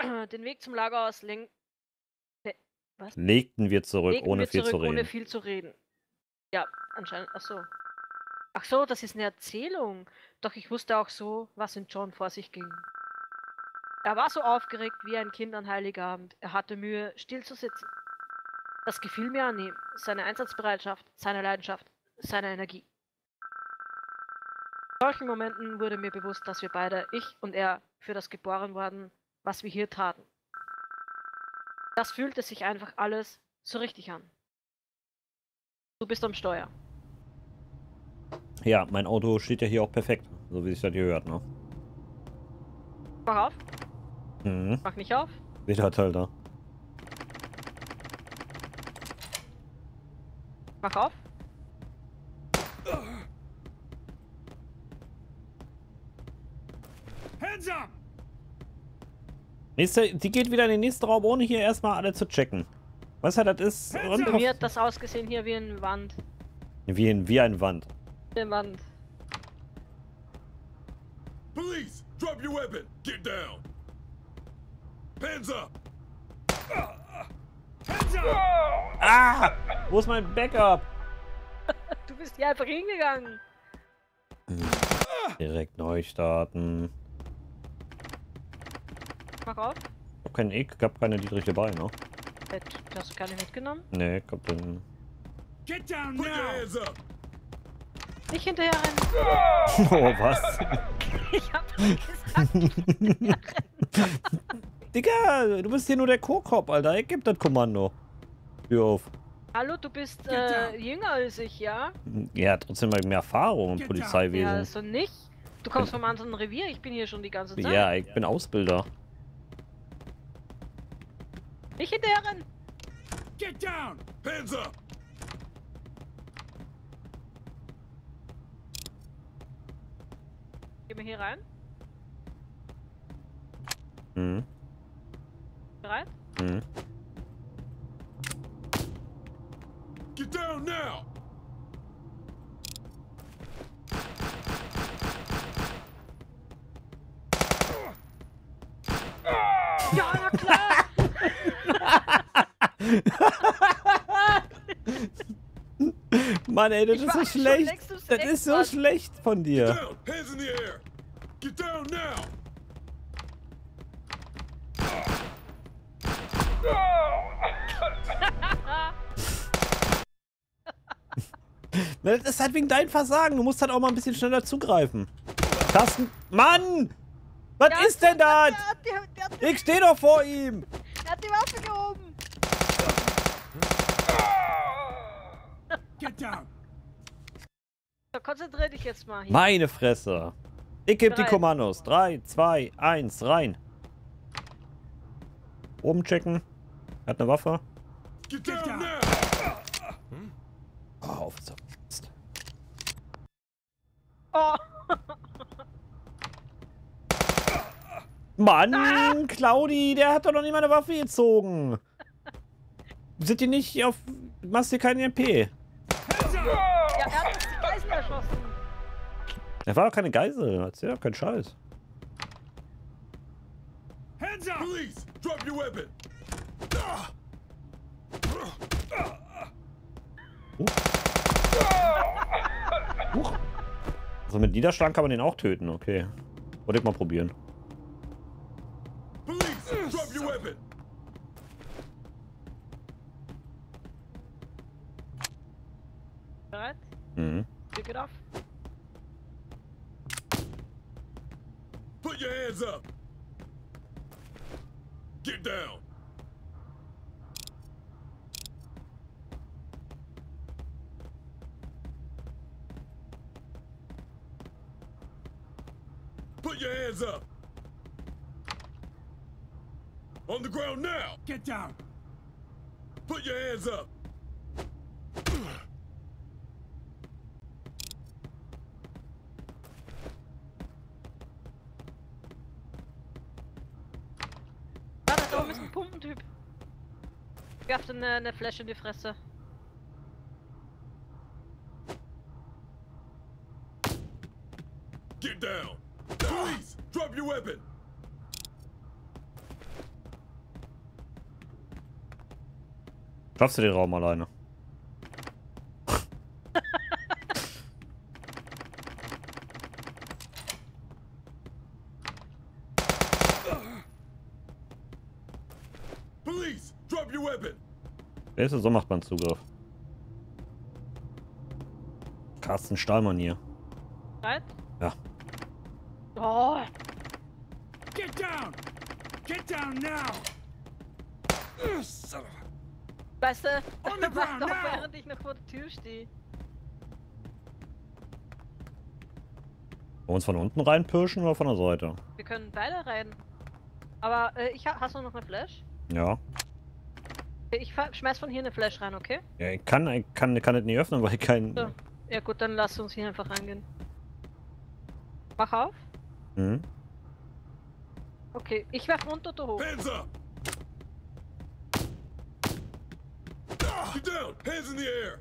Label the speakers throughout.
Speaker 1: den Weg zum Lager aus lenk
Speaker 2: Legten wir zurück,
Speaker 1: legten
Speaker 2: ohne
Speaker 1: wir
Speaker 2: viel
Speaker 1: zurück,
Speaker 2: zu reden.
Speaker 1: ohne viel zu reden. Ja, anscheinend. Ach so. Ach so, das ist eine Erzählung. Doch ich wusste auch so, was in John vor sich ging. Er war so aufgeregt wie ein Kind an Heiligabend. Er hatte Mühe, still zu sitzen. Das gefiel mir an ihm, seine Einsatzbereitschaft, seine Leidenschaft, seine Energie. In solchen Momenten wurde mir bewusst, dass wir beide, ich und er, für das geboren wurden, was wir hier taten. Das fühlte sich einfach alles so richtig an. Du bist am Steuer.
Speaker 2: Ja, mein Auto steht ja hier auch perfekt, so wie sich das hier hört, ne?
Speaker 1: Mach auf,
Speaker 2: Mhm.
Speaker 1: mach nicht auf.
Speaker 2: Seht halt, Alter.
Speaker 1: Mach auf.
Speaker 3: Hands up!
Speaker 2: Nächste, die geht wieder in den nächsten Raum, ohne hier erstmal alle zu checken. Was ja das ist?
Speaker 3: Up!
Speaker 1: mir hat das ausgesehen hier wie eine Wand.
Speaker 2: Wie, ein, wie ein Wand.
Speaker 1: Wie eine Wand.
Speaker 4: Police, drop your weapon. Get down. Hands up.
Speaker 3: Hands up!
Speaker 2: Ah! Wo ist mein Backup?
Speaker 1: Du bist hier einfach hingegangen.
Speaker 2: Direkt neu starten.
Speaker 1: Mach auf.
Speaker 2: Ich hab keinen Eck, hab keine Dietrich dabei, ne?
Speaker 1: Äh, Du hast keine mitgenommen?
Speaker 2: Ne, ich hab den.
Speaker 3: Get down
Speaker 4: Put your
Speaker 3: now!
Speaker 4: hands up.
Speaker 1: Nicht hinterher rennen.
Speaker 2: Oh, was?
Speaker 1: Ich hab gesagt.
Speaker 2: Digga, du bist hier nur der Co-Cop, Alter. Ich geb das Kommando. Hör auf.
Speaker 1: Hallo, du bist äh, jünger als ich, ja?
Speaker 2: Ja, trotzdem mal mehr Erfahrung im. Polizeiwesen.
Speaker 1: Ja, so nicht. Du kommst vom anderen Revier, ich bin hier schon die ganze Zeit.
Speaker 2: Ja, ich bin Ausbilder.
Speaker 1: Nicht rennen.
Speaker 3: Get down!
Speaker 4: Hands up.
Speaker 1: Gehen wir hier rein.
Speaker 2: Mhm.
Speaker 1: Bereit?
Speaker 2: Mhm.
Speaker 4: Get down now.
Speaker 1: Ja, na klar.
Speaker 2: Mann, ey, das
Speaker 1: Ich
Speaker 2: ist so schlecht. Das ist so
Speaker 1: Mann.
Speaker 2: schlecht von dir.
Speaker 4: Now.
Speaker 2: Das ist halt wegen deinem Versagen. Du musst halt auch mal ein bisschen schneller zugreifen. Carsten. Mann! Was ist denn das? Ich stehe doch vor ihm.
Speaker 1: der hat die Waffe gehoben.
Speaker 3: Get down!
Speaker 1: So, konzentrier dich jetzt mal hier.
Speaker 2: Meine Fresse. Ich gebe die. Kommandos. 3, 2, 1, rein. Oben checken. Hat eine Waffe.
Speaker 4: Get down now.
Speaker 2: Oh, auf. Mist.
Speaker 1: Oh.
Speaker 2: Mann, Claudi, der hat doch noch nicht mal eine Waffe gezogen. Sind die nicht auf. Machst dir keinen MP?
Speaker 1: Ja, er hat uns die Geisel erschossen.
Speaker 2: Der war doch keine Geisel. Erzähl doch keinen Scheiß.
Speaker 3: Hands up!
Speaker 4: Police, drop your weapon. Ah.
Speaker 2: Huch. Also mit Niederschlag kann man den auch töten, okay. Wollte ich mal probieren.
Speaker 4: Police, drop your weapon.
Speaker 1: Bereit?
Speaker 2: Mhm.
Speaker 1: Tür geht auf.
Speaker 4: Put your hands up. Get down. Put your hands up. On the ground now.
Speaker 3: Get down!
Speaker 4: Put your hands up.
Speaker 1: eine, eine Flasche in die Fresse.
Speaker 4: Get down! Please, drop your weapon!
Speaker 2: Schaffst du den Raum alleine? Weißt du, so macht man Zugriff. Carsten Stahlmann hier.
Speaker 1: Right?
Speaker 2: Ja.
Speaker 1: Oh,
Speaker 3: Get down! Get down now! Ugh, son of a...
Speaker 1: weißt du,
Speaker 3: On the
Speaker 1: mach
Speaker 3: ground,
Speaker 1: doch, während ich noch vor der Tür stehe.
Speaker 2: Wollen wir uns von unten reinpirschen oder von der Seite?
Speaker 1: Wir können beide rein. Aber äh, ich ha hast du noch eine Flash?
Speaker 2: Ja.
Speaker 1: Ich schmeiß von hier eine Flash rein, okay?
Speaker 2: ja ich kann, ich kann, kann das nicht öffnen, weil ich kein...
Speaker 1: So. Ja gut, dann lass uns hier einfach reingehen. Mach auf.
Speaker 2: Mhm.
Speaker 1: Okay, ich werf runter, du hoch.
Speaker 4: Hands up. Get down. Hands in the air.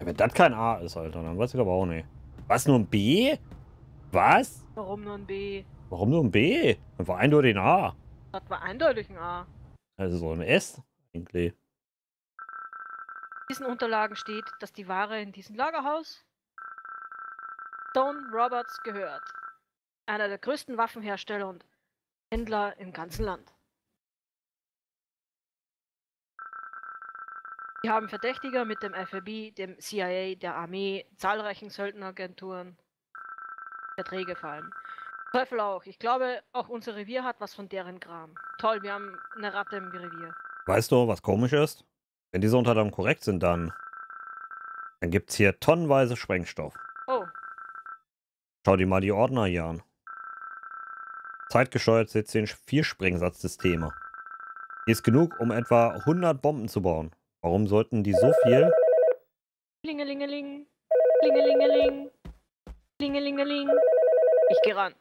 Speaker 2: Ja, wenn das kein A ist, Alter, dann weiß ich aber auch nicht. Was, nur ein B? Was?
Speaker 1: Warum nur ein B?
Speaker 2: Warum nur ein B? Das war eindeutig ein A.
Speaker 1: Das war eindeutig ein A.
Speaker 2: Also so ein S, eigentlich.
Speaker 1: In diesen Unterlagen steht, dass die Ware in diesem Lagerhaus Stone Roberts gehört. Einer der größten Waffenhersteller und Händler im ganzen Land. Wir haben Verdächtiger mit dem FBI, dem CIA, der Armee, zahlreichen Söldneragenturen, Verträge vor allem. Teufel auch. Ich glaube, auch unser Revier hat was von deren Kram. Toll, wir haben eine Ratte im Revier.
Speaker 2: Weißt du, was komisch ist? Wenn diese Unterlagen korrekt sind, dann, dann gibt's hier tonnenweise Sprengstoff.
Speaker 1: Oh,
Speaker 2: Schau dir mal die Ordner hier an. Zeitgesteuert C10 Vierspringsatzsysteme. Hier ist genug, um etwa 100 Bomben zu bauen. Warum sollten die so viel?
Speaker 1: Klingelingeling. Klingelingeling. Klingelingeling. Ich geh ran.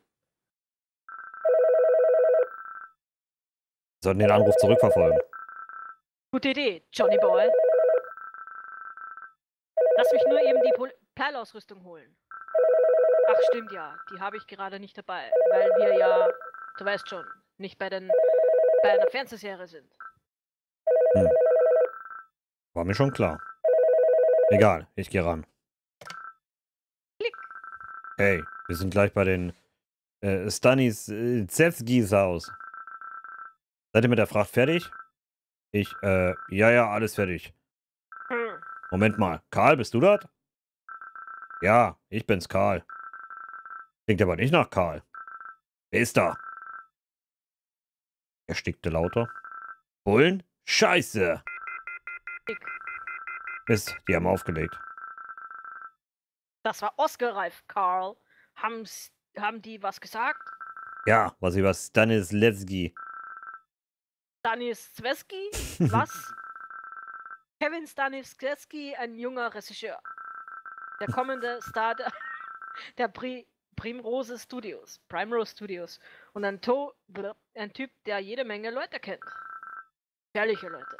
Speaker 2: Sollten den Anruf zurückverfolgen.
Speaker 1: Gute Idee, Johnny Boy. Lass mich nur eben die Pol Pleilausrüstung holen. Ach stimmt ja, die habe ich gerade nicht dabei, weil wir ja, du weißt schon, nicht bei den bei einer Fernsehserie sind.
Speaker 2: War mir schon klar. Egal, ich gehe ran.
Speaker 1: Klick.
Speaker 2: Hey, wir sind gleich bei den äh, Stanis äh, Zevskis Haus. Seid ihr mit der Fracht fertig? Ich, äh, ja, ja, alles fertig.
Speaker 1: Hm.
Speaker 2: Moment mal, Karl, bist du das? Ja, ich bin's, Karl. Klingt aber nicht nach Karl. Wer ist da? Er stickte lauter. Bullen? Scheiße! Mist, die haben aufgelegt.
Speaker 1: Das war Oscar-reif, Carl. Haben's, haben die was gesagt?
Speaker 2: Ja, was über Stanislewski.
Speaker 1: Stanisławski? Was? Kevin Stanisławski, ein junger Regisseur. Der kommende Star der, der Pri Primrose Studios. Primrose Studios. Und ein, to ein Typ, der jede Menge Leute kennt. Gefährliche Leute.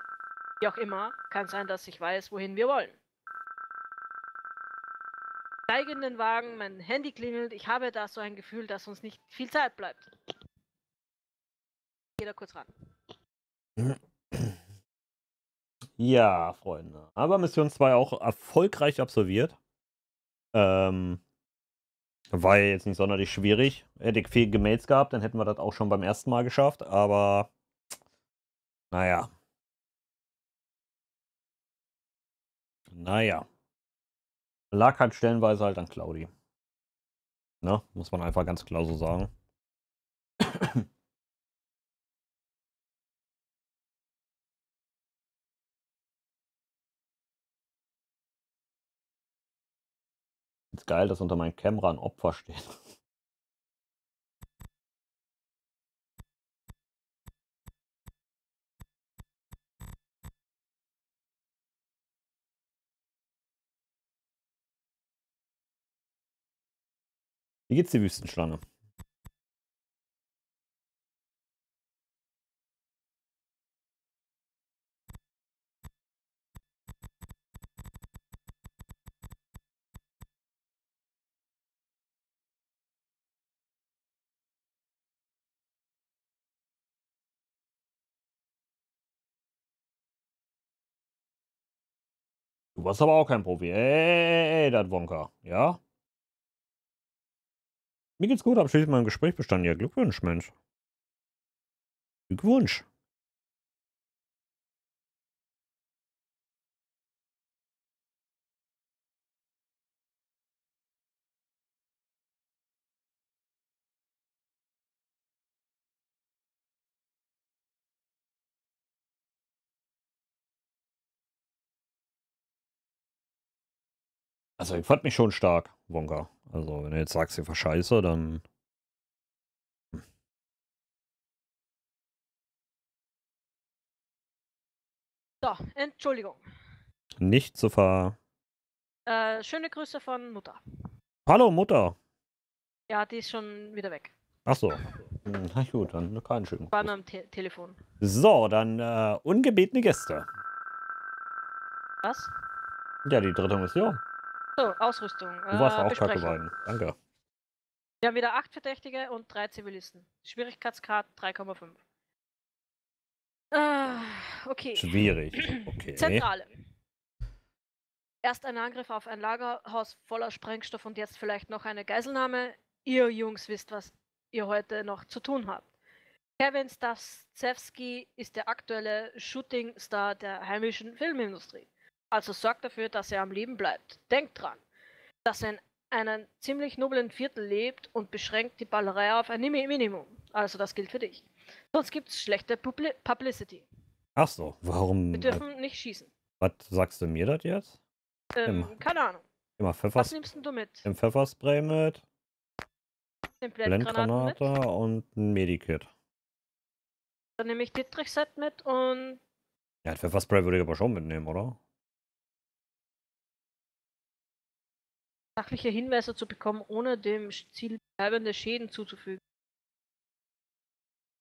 Speaker 1: Wie auch immer, kann sein, dass ich weiß, wohin wir wollen. Steige in den Wagen, mein Handy klingelt. Ich habe da so ein Gefühl, dass uns nicht viel Zeit bleibt. Da kurz ran.
Speaker 2: Ja, Freunde. Aber Mission 2 auch erfolgreich absolviert. Ähm, war ja jetzt nicht sonderlich schwierig. Hätte ich viel Gemails gehabt, dann hätten wir das auch schon beim ersten Mal geschafft. Aber, naja. Naja. Lag halt stellenweise halt an Claudi. Ne? Muss man einfach ganz klar so sagen. Ist geil, dass unter meinem Kamera ein Opfer steht. Wie geht's die Wüstenschlange? Du warst aber auch kein Profi. Ey, ey, ey, das Wonka. Ja? Mir geht's gut, hab schließlich mal ein Gespräch bestanden. Ja, Glückwunsch, Mensch. Glückwunsch. Also, ich fand mich schon stark, Wonka. Also, wenn du jetzt sagst, ihr war scheiße, dann.
Speaker 1: So, Entschuldigung.
Speaker 2: Nicht zu ver.
Speaker 1: Äh, schöne Grüße von Mutter.
Speaker 2: Hallo, Mutter.
Speaker 1: Ja, die ist schon wieder weg.
Speaker 2: Ach so. Hm, Na gut, dann keinen schönen
Speaker 1: War nur am Te Telefon.
Speaker 2: So, dann äh, ungebetene Gäste.
Speaker 1: Was?
Speaker 2: Ja, die dritte Mission.
Speaker 1: So, Ausrüstung.
Speaker 2: Du warst
Speaker 1: äh,
Speaker 2: auch kacke
Speaker 1: Besprechung.
Speaker 2: beiden. Danke.
Speaker 1: Wir haben wieder acht Verdächtige und drei Zivilisten. Schwierigkeitsgrad 3,5. Ah, okay.
Speaker 2: Schwierig. Okay.
Speaker 1: Zentrale. Erst ein Angriff auf ein Lagerhaus voller Sprengstoff und jetzt vielleicht noch eine Geiselnahme. Ihr Jungs wisst, was ihr heute noch zu tun habt. Kevin Staszewski ist der aktuelle Shootingstar der heimischen Filmindustrie. Also sorgt dafür, dass er am Leben bleibt. Denkt dran, dass er in einem ziemlich noblen Viertel lebt und beschränkt die Ballerei auf ein Mini- Minimum. Also das gilt für dich. Sonst gibt es schlechte Publi Publicity.
Speaker 2: Ach so, warum?
Speaker 1: Wir dürfen nicht schießen.
Speaker 2: Was sagst du mir das jetzt?
Speaker 1: Ähm,
Speaker 2: Immer.
Speaker 1: keine Ahnung.
Speaker 2: Immer
Speaker 1: Was
Speaker 2: Pfeffers,
Speaker 1: nimmst denn du mit?
Speaker 2: im Pfefferspray mit,
Speaker 1: Den Blendgranaten mit?
Speaker 2: Blendgranate und ein Medikit.
Speaker 1: Dann nehme ich Dietrich-Set mit und
Speaker 2: Ja, Pfefferspray würde ich aber schon mitnehmen, oder?
Speaker 1: Sachliche Hinweise zu bekommen, ohne dem Ziel bleibende Schäden zuzufügen.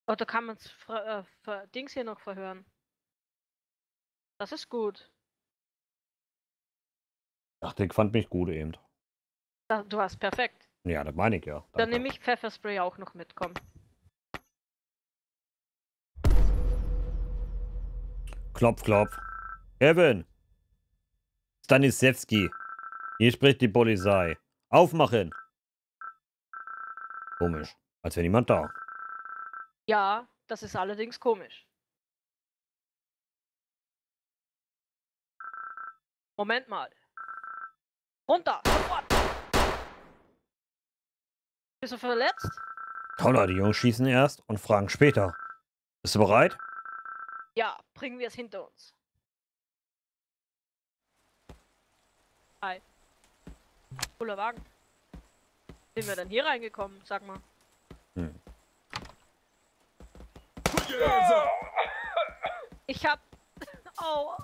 Speaker 1: Oder kann man äh, Dings hier noch verhören? Das ist gut.
Speaker 2: Ach, der fand mich gut eben.
Speaker 1: Da, du hast perfekt.
Speaker 2: Ja, das meine ich ja.
Speaker 1: Dann
Speaker 2: Danke.
Speaker 1: nehme ich Pfefferspray auch noch mit, komm.
Speaker 2: Klopf, klopf. Kevin! Stanisewski. Hier spricht die Polizei. Aufmachen! Komisch. Als wäre niemand da.
Speaker 1: Ja, das ist allerdings komisch. Moment mal. Runter, sofort! Bist du verletzt?
Speaker 2: Connor, die Jungs schießen erst und fragen später. Bist du bereit?
Speaker 1: Ja, bringen wir es hinter uns. Hi. Cooler Wagen. Sind wir denn hier reingekommen, sag mal?
Speaker 2: Hm.
Speaker 1: Ich hab. Oh.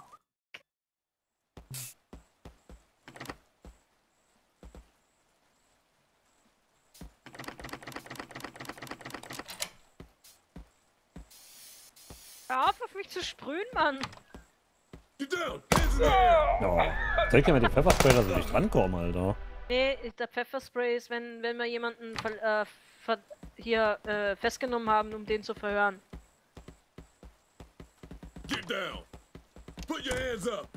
Speaker 1: Hör auf, auf mich zu sprühen, Mann.
Speaker 4: Get down!
Speaker 2: Soll ich dir mal die Pfefferspray, dass ich nicht drankomme, Alter?
Speaker 1: Nee, der Pfefferspray ist, wenn, wenn wir jemanden äh, hier äh, festgenommen haben, um den zu verhören.
Speaker 4: Get down! Put your hands up!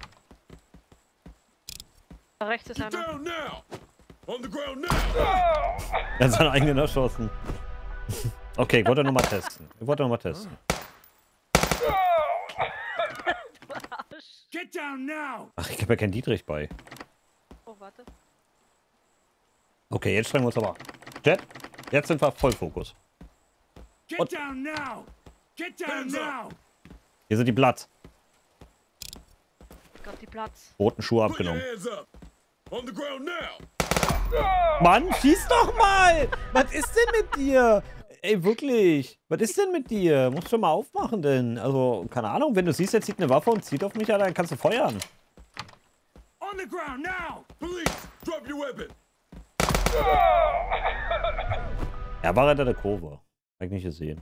Speaker 1: Da rechts ist
Speaker 4: Get
Speaker 1: einer.
Speaker 4: down now! On the ground now!
Speaker 2: Er hat seinen eigenen erschossen. Okay, ich wollte nur mal testen. Ich wollte nur mal testen.
Speaker 1: Arsch.
Speaker 3: Get down now!
Speaker 2: Ach, ich habe ja keinen Dietrich bei.
Speaker 1: Oh, warte.
Speaker 2: Okay, jetzt strengen wir uns aber an. Jet, jetzt sind wir Vollfokus.
Speaker 3: Get
Speaker 2: What?
Speaker 3: down now! Get down
Speaker 4: Hands up.
Speaker 3: now!
Speaker 2: Hier sind die Platz.
Speaker 1: Gott, die Platz.
Speaker 2: Roten Schuhe abgenommen.
Speaker 4: hands up! On the ground now!
Speaker 2: Mann, schieß doch mal! Was ist denn mit dir? Ey, wirklich. Was ist denn mit dir? Musst schon mal aufmachen, denn. Also, keine Ahnung, wenn du siehst, jetzt zieht eine Waffe und zieht auf mich, dann kannst du feuern.
Speaker 3: On the ground now!
Speaker 4: Police! Drop your weapon!
Speaker 2: Er war hinter der Kurve. Hab ich nicht gesehen.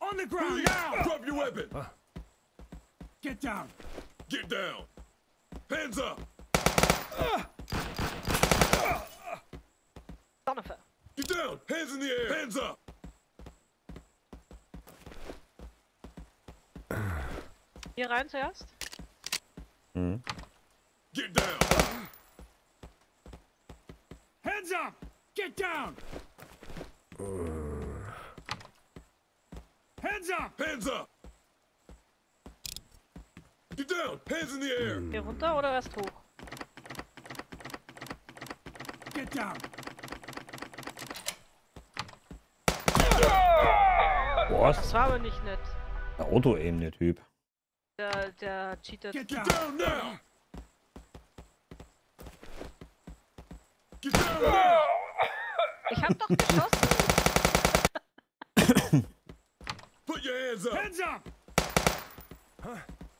Speaker 3: On the ground now!
Speaker 4: Drop your weapon!
Speaker 3: Get down!
Speaker 4: Get down! Hands up! Get down! Hands in the air! Hands up!
Speaker 1: Hier rein zuerst.
Speaker 2: Mhm.
Speaker 4: Get down.
Speaker 3: Hands up! Get down! Hands up!
Speaker 4: Hands up. Get down. Hands in the air.
Speaker 1: Hier runter oder erst hoch?
Speaker 3: Get down!
Speaker 2: Boah,
Speaker 1: Das war aber nicht nett.
Speaker 2: der Auto-Aim, der Typ.
Speaker 1: Der, der cheatet.
Speaker 3: Get down!
Speaker 4: now. Get down now.
Speaker 1: Ich hab doch geschossen.
Speaker 4: Put your hands up.
Speaker 3: Hands up!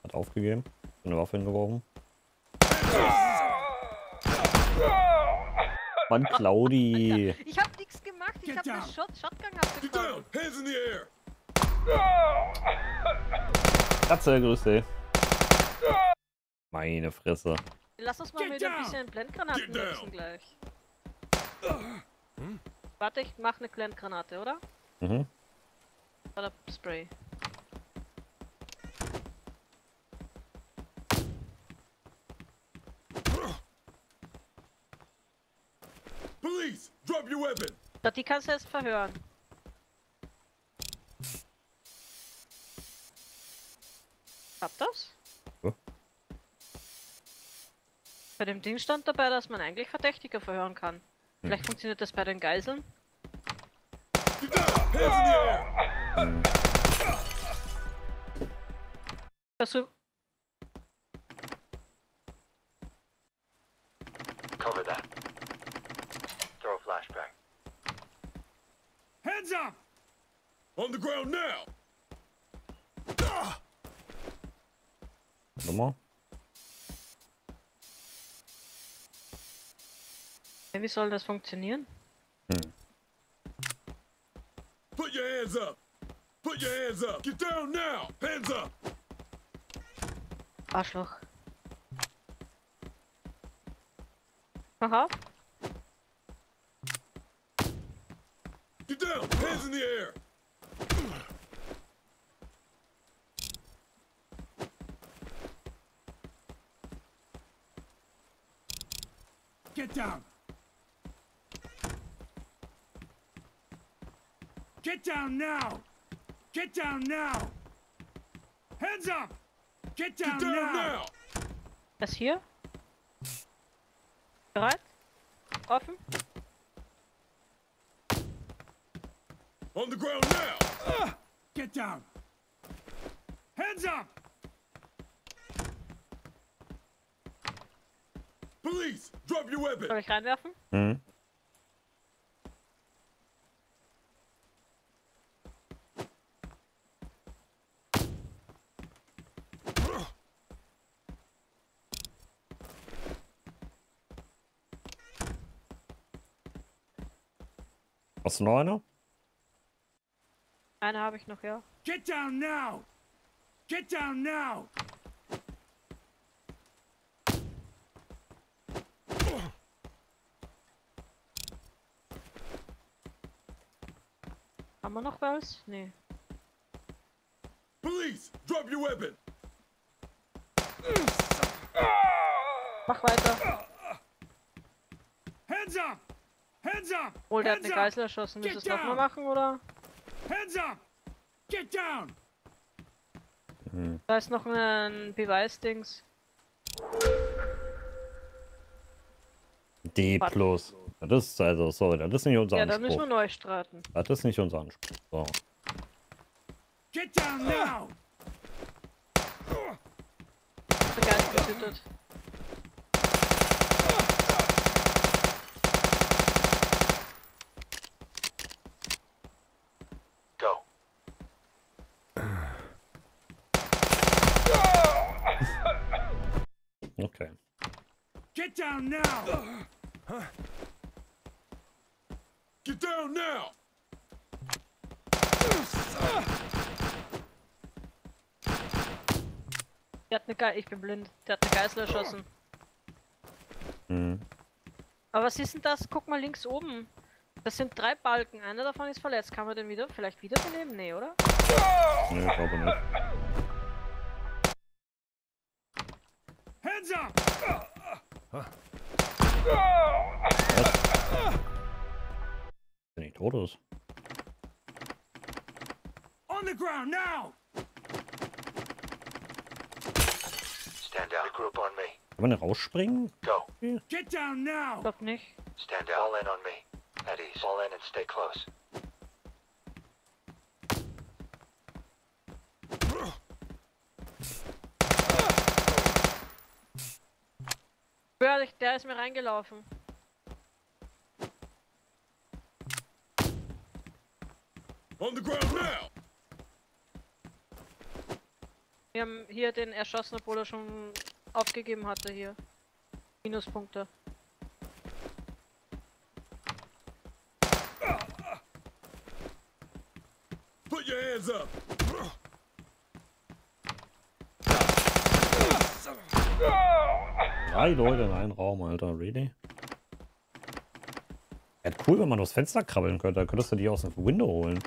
Speaker 2: Hat aufgegeben. Eine Waffe hingeworfen. Mann, Claudi.
Speaker 1: Ich hab nichts gemacht. Ich
Speaker 3: Get
Speaker 1: hab eine
Speaker 3: down.
Speaker 1: Shot Shotgun
Speaker 4: Get down.
Speaker 1: abgefangen.
Speaker 4: Hands in the air.
Speaker 2: Katze, grüß dich. Meine Fresse.
Speaker 1: Lass uns mal
Speaker 3: Get
Speaker 1: mit ein
Speaker 3: down.
Speaker 1: bisschen Blendgranaten nutzen gleich. Warte, ich mach eine Blendgranate, oder?
Speaker 2: Mhm.
Speaker 1: Oder Spray.
Speaker 4: Police, drop your weapon.
Speaker 1: Doch, die kannst du jetzt verhören. Hab das?
Speaker 2: Ja.
Speaker 1: Bei dem Ding stand dabei, dass man eigentlich Verdächtige verhören kann. Vielleicht funktioniert das bei den Geiseln. Versuch.
Speaker 5: Cover that. Throw a flashbang.
Speaker 3: Hands up!
Speaker 4: On the ground now.
Speaker 2: Warte mal.
Speaker 1: Wie soll das funktionieren?
Speaker 4: Put your hands up. Put your hands up. Get down now. Hands up.
Speaker 1: Arschloch. Aha.
Speaker 4: Get down. Hands in the air.
Speaker 3: Down! Get down now! Get down now! Hands up! Get down,
Speaker 4: Get down
Speaker 3: now!
Speaker 4: now.
Speaker 1: Das hier? Bereit? Offen?
Speaker 4: On the ground now.
Speaker 3: Get down! Hands up!
Speaker 4: Police, drop your weapon.
Speaker 1: Soll ich reinwerfen?
Speaker 2: Mhm. Hast du noch eine?
Speaker 1: Eine habe ich noch, ja.
Speaker 3: Get down now! Get down now!
Speaker 1: Haben wir noch was? Nee.
Speaker 4: Police, drop your weapon.
Speaker 1: Mach weiter.
Speaker 3: Hands up! Hands up!
Speaker 1: Wohl, der hat eine
Speaker 3: up!
Speaker 1: Geisel erschossen. Willst du es
Speaker 3: Get
Speaker 1: nochmal machen, oder?
Speaker 3: Hands up! Get down!
Speaker 1: Da ist noch ein Beweisdings.
Speaker 2: D
Speaker 1: Warte.
Speaker 2: plus. Das ist also, sorry, das ist nicht unser
Speaker 1: Ja, da müssen wir
Speaker 2: Anspruch.
Speaker 1: neu streiten.
Speaker 2: Das ist nicht unser Anspruch. So.
Speaker 3: Get down now!
Speaker 5: Go.
Speaker 2: Okay.
Speaker 3: Get down now!
Speaker 4: Get down now.
Speaker 1: Der hat eine Ge ich bin blind. Der hat eine Geisel erschossen.
Speaker 2: Mhm.
Speaker 1: Aber was ist denn das? Guck mal links oben. Das sind drei Balken. Einer davon ist verletzt. Kann man den wieder vielleicht wiederbeleben? Nee, oder?
Speaker 2: Nee, ich glaube nicht.
Speaker 3: Hands up!
Speaker 2: Wenn tot ist.
Speaker 3: On the ground now!
Speaker 5: Stand down. Group on me.
Speaker 2: Kann man denn rausspringen?
Speaker 5: Go.
Speaker 3: Get down now!
Speaker 1: Glaub nicht.
Speaker 5: Stand down. Fall in on me. At ease. Fall in and stay close.
Speaker 1: Der ist mir reingelaufen.
Speaker 4: On the ground now!
Speaker 1: Wir haben hier den erschossen, obwohl er schon aufgegeben hatte hier. Minuspunkte.
Speaker 4: Put your hands up!
Speaker 2: Drei Leute in einem Raum, Alter. Really? Ja, cool, wenn man das Fenster krabbeln könnte. Da könntest du die aus dem Window holen.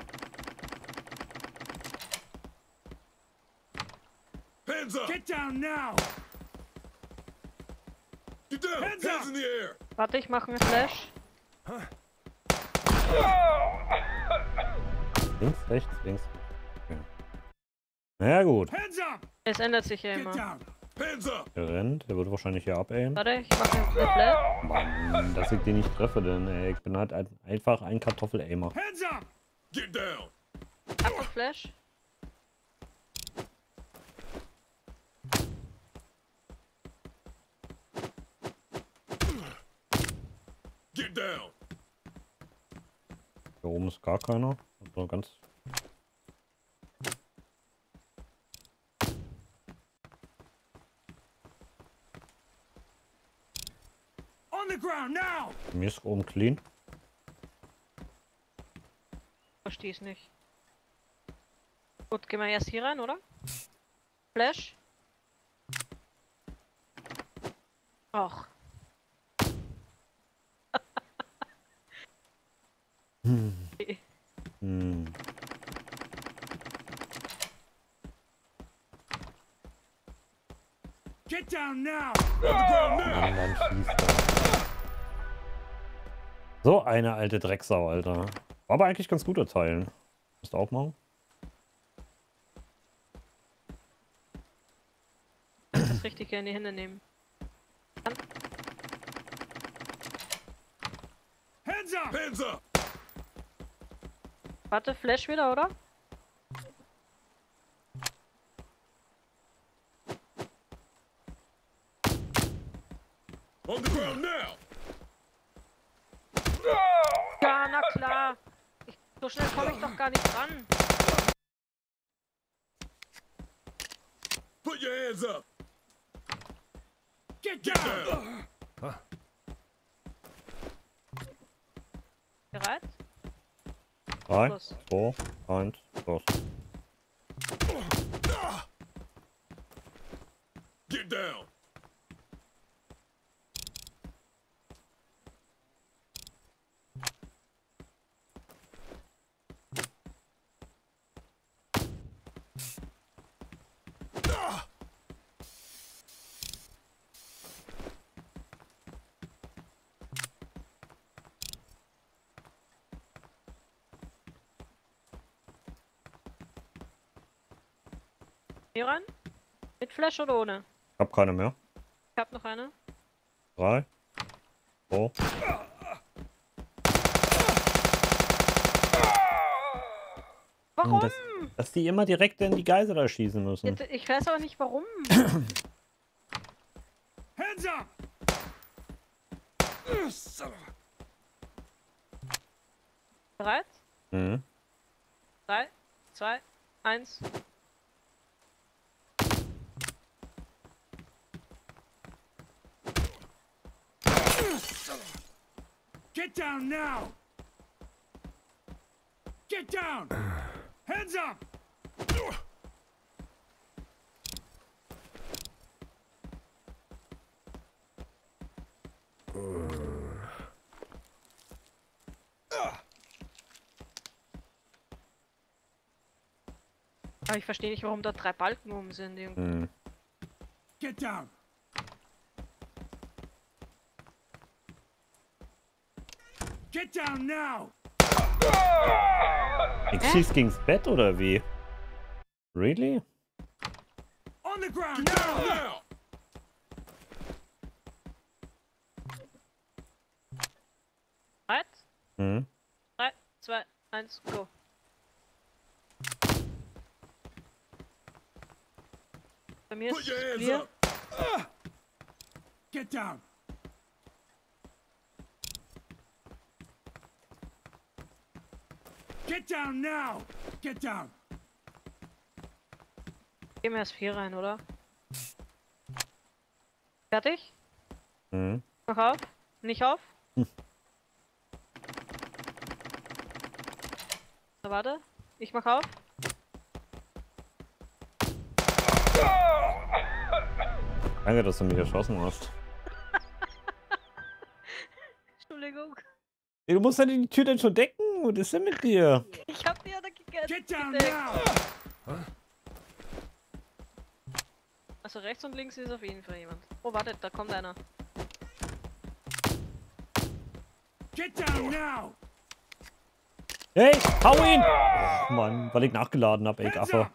Speaker 4: Hands up!
Speaker 3: Get down now!
Speaker 4: Get down!
Speaker 3: Hands
Speaker 4: Hands
Speaker 3: up!
Speaker 4: in the air!
Speaker 1: Warte, ich mache einen Flash.
Speaker 2: Links, rechts, links. Okay. Na ja, gut.
Speaker 3: Hands up!
Speaker 1: Es ändert sich ja immer.
Speaker 2: Der rennt. Der wird wahrscheinlich hier abaimen.
Speaker 1: Warte, ich mache einen Flash.
Speaker 2: Mann, dass ich den nicht treffe, denn ey, ich bin halt ein, einfach ein Kartoffel-Aimer.
Speaker 3: Hands up!
Speaker 4: Get down!
Speaker 1: Hab einen Flash.
Speaker 2: Hier oben ist gar keiner. Also ganz.
Speaker 3: On the ground now!
Speaker 2: Mir ist oben clean.
Speaker 1: Versteh's nicht. Gut, gehen wir erst hier rein, oder? Flash. Och.
Speaker 2: Hm.
Speaker 3: Get down now!
Speaker 4: On the ground now!
Speaker 2: Mann. So eine alte Drecksau, Alter. War aber eigentlich ganz guter Teil. Musst du auch machen?
Speaker 1: Das Richtige in die Hände nehmen.
Speaker 3: Hands up!
Speaker 4: Hands up!
Speaker 1: Warte, Flash wieder, oder?
Speaker 4: On the ground now!
Speaker 1: Ja, na klar. Ich, so schnell komme ich doch gar nicht ran.
Speaker 4: Put your hands up!
Speaker 3: Get
Speaker 4: Get
Speaker 3: down!
Speaker 4: down!
Speaker 1: Bereit?
Speaker 2: 3,
Speaker 1: Los.
Speaker 2: 2, 1, los.
Speaker 4: Get down!
Speaker 1: Hier ran? Mit Flash oder ohne?
Speaker 2: Ich hab keine mehr.
Speaker 1: Ich hab noch eine.
Speaker 2: 3, 2,
Speaker 1: Warum?
Speaker 2: dass, dass die immer direkt in die Geisel da schießen müssen.
Speaker 1: Jetzt, ich weiß aber nicht warum.
Speaker 3: Hands up!
Speaker 1: Bereit?
Speaker 2: Mhm.
Speaker 1: 3, 2, 1.
Speaker 3: Get down now! Get down! Hands up!
Speaker 1: Aber ich verstehe nicht, warum da drei Balken oben sind. irgendwie.
Speaker 2: Mhm.
Speaker 3: Get down! Get down now!
Speaker 2: Ich schieß gegens Bett oder wie? Really?
Speaker 3: On the ground now!
Speaker 4: now!
Speaker 1: Bereit?
Speaker 2: Hm.
Speaker 1: 3, 2, 1, go. Bei mir
Speaker 4: Put
Speaker 1: ist es
Speaker 4: hands
Speaker 1: clear.
Speaker 4: up!
Speaker 3: Get down! Get down now! Get down!
Speaker 1: Gehen wir erst 4 rein, oder? Fertig?
Speaker 2: Hm.
Speaker 1: Mach auf? Nicht auf?
Speaker 2: Hm.
Speaker 1: So, warte. Ich mach auf.
Speaker 2: Danke, dass du mich erschossen hast.
Speaker 1: Entschuldigung.
Speaker 2: Du musst ja die Tür denn schon decken. Was ist denn mit dir?
Speaker 1: Ich hab
Speaker 3: down
Speaker 1: gedeckt.
Speaker 3: now!
Speaker 1: Also rechts und links ist auf jeden Fall jemand. Oh, warte, da kommt einer.
Speaker 3: Get down now!
Speaker 2: Hey, hau ihn! Oh, Mann, weil ich nachgeladen hab, ey,
Speaker 3: up!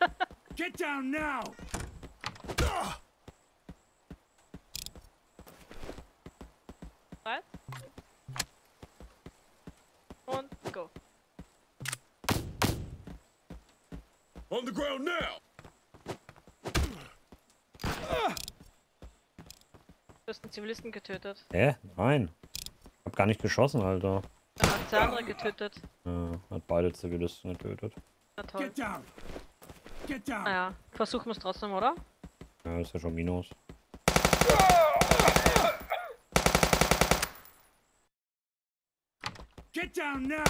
Speaker 3: Get down now!
Speaker 1: Bereit? Und go.
Speaker 4: On the ground now!
Speaker 1: Du hast einen Zivilisten getötet.
Speaker 2: Hä? Nein. Hab gar nicht geschossen, Alter.
Speaker 1: Dann hat der andere getötet.
Speaker 2: Ja, hat beide Zivilisten getötet.
Speaker 1: Na toll.
Speaker 3: Get down! Get down!
Speaker 1: Naja, versuchen wir es trotzdem, oder?
Speaker 2: Ja, ist ja schon Minus.
Speaker 3: Get down now!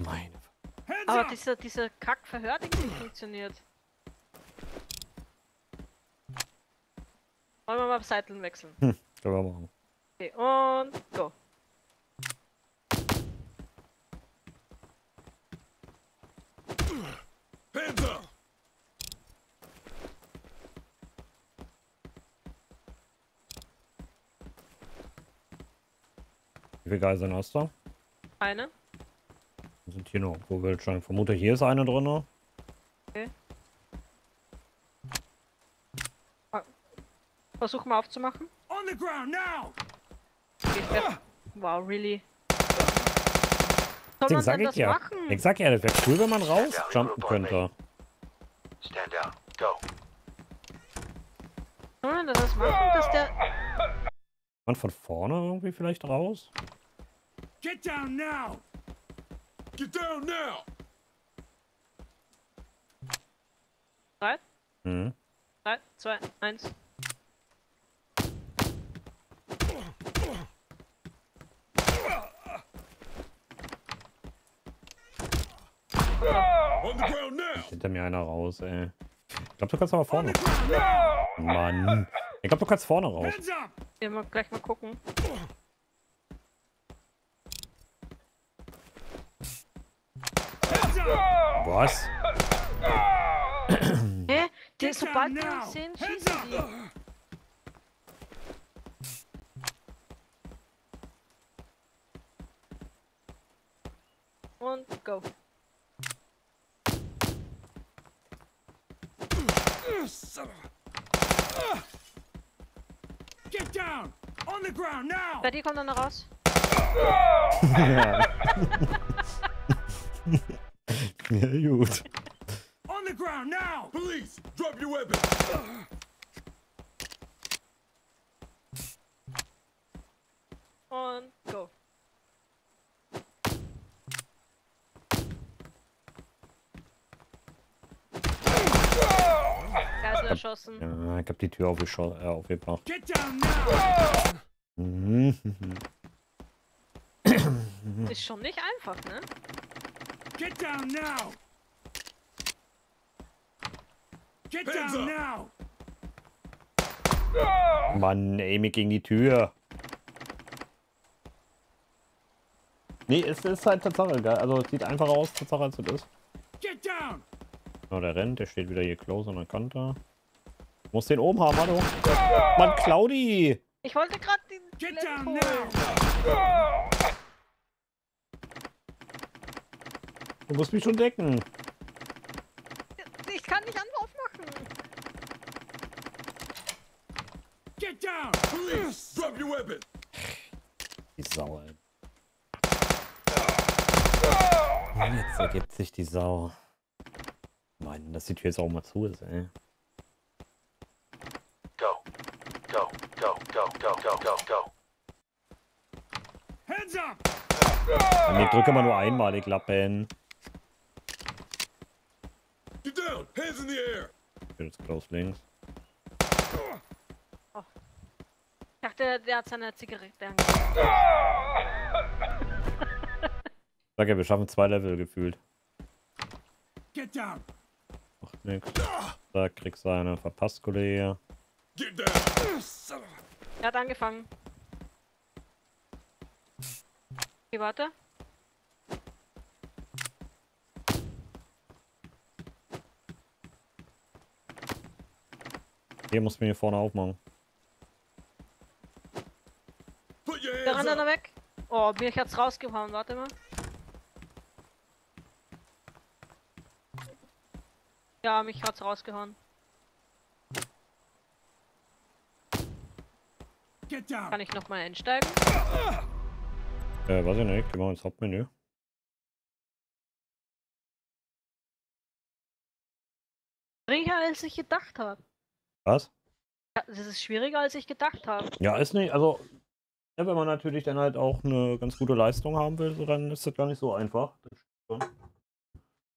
Speaker 2: Meine.
Speaker 3: Hands
Speaker 1: Aber dieser, dieser Kack-Verhörding nicht funktioniert. Wollen wir mal Seiten wechseln?
Speaker 2: Hm, können wir machen.
Speaker 1: Okay, und go.
Speaker 4: Hands up!
Speaker 2: Wie viele Geiseln hast du?
Speaker 1: Eine.
Speaker 2: Sind hier noch wo welche? Ich vermute, hier ist eine drin.
Speaker 1: Versuch mal aufzumachen.
Speaker 3: On the ground now!
Speaker 1: Wow, really? Soll man
Speaker 2: sag
Speaker 1: denn
Speaker 2: ich
Speaker 1: das
Speaker 2: ja.
Speaker 1: machen?
Speaker 2: Ich sag ja, das wäre cool, wenn man rausjumpen könnte.
Speaker 5: Stand down. Go.
Speaker 1: Soll man das machen, dass der...
Speaker 2: Man von vorne irgendwie vielleicht raus?
Speaker 3: Get down now!
Speaker 4: Get down now!
Speaker 1: 3,
Speaker 2: Hm.
Speaker 1: 3, 2, 1.
Speaker 4: On the ground now!
Speaker 2: Hinter mir einer raus, ey. Ich glaube, du kannst aber vorne. Mann. Ich glaube, du kannst vorne raus.
Speaker 1: Wir mal gleich mal gucken.
Speaker 3: Hands up!
Speaker 2: Was?
Speaker 1: Hä? Die,
Speaker 3: Get
Speaker 1: sobald
Speaker 3: now!
Speaker 1: uns sehen, schießen die. Und go.
Speaker 3: Get down! On the ground now!
Speaker 1: Bei dir kommt einer raus.
Speaker 2: ja. ja, gut.
Speaker 3: On the ground now!
Speaker 4: Police, drop your weapon!
Speaker 1: Und go. Geisel erschossen.
Speaker 2: Ja, ich hab die Tür aufgescho- äh, aufgemacht.
Speaker 3: Get down now!
Speaker 2: Mhm.
Speaker 1: Ist schon nicht einfach, ne?
Speaker 3: Get down now! Get
Speaker 4: Hands
Speaker 3: down
Speaker 4: up.
Speaker 3: now!
Speaker 2: Mann, ey, mir gegen die Tür. Nee, es ist halt Tatsache, geil. Also es sieht einfacher aus, Tatsache, als es ist.
Speaker 3: Get down!
Speaker 2: Oh, der rennt, der steht wieder hier close an der Kante. Muss den oben haben, hallo. Mann, Claudi!
Speaker 1: Ich wollte gerade den
Speaker 3: Get down now!
Speaker 2: Du musst mich schon decken.
Speaker 1: Ich kann nicht Anwurf machen.
Speaker 3: Get down!
Speaker 4: Police! Drop your weapon!
Speaker 2: Die Sau, ey. Jetzt ergibt sich die Sau. Meinen, dass die Tür jetzt auch mal zu ist, ey.
Speaker 5: Go. Go, go, go, go, go, go.
Speaker 3: Hands up!
Speaker 2: Drücke mal nur einmal ich
Speaker 4: Klappe hin. Hands in the air!
Speaker 2: Ich bin jetzt close links.
Speaker 1: Ich dachte, der hat seine Zigarette angemacht.
Speaker 2: Sag ja, wir schaffen zwei Level gefühlt.
Speaker 3: Get down!
Speaker 2: Macht nix. Da kriegst du eine verpasst, Kollege.
Speaker 4: Get down!
Speaker 1: Er hat angefangen. Okay, warte.
Speaker 2: Hier muss mir hier vorne aufmachen.
Speaker 1: Der er weg. Oh, mich hat's rausgehauen. Warte mal. Ja, mich hat's rausgehauen. Kann ich nochmal einsteigen?
Speaker 2: Äh, weiß ich nicht. Gehen wir ins Hauptmenü.
Speaker 1: Schwieriger als ich gedacht habe.
Speaker 2: Was?
Speaker 1: Ja, das ist schwieriger als ich gedacht habe.
Speaker 2: Ja, ist nicht. Also, wenn man natürlich dann halt auch eine ganz gute Leistung haben will, so dann ist das gar nicht so einfach. Das stimmt schon.